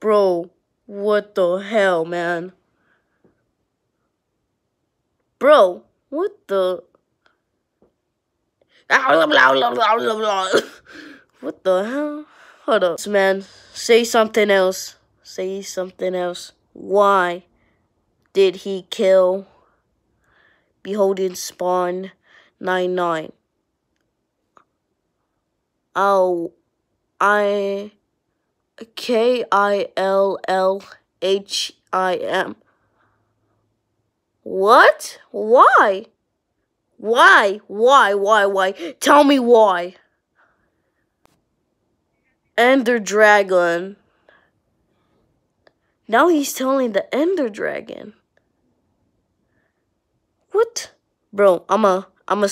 Bro, what the hell, man? Bro, what the... what the hell? Hold up, man. Say something else. Say something else. Why did he kill Beholding Spawn 99? Oh, I... K I L L H I M. What? Why? Why? Why? Why? Why? Tell me why. Ender Dragon. Now he's telling the Ender Dragon. What? Bro, I'm a I'm a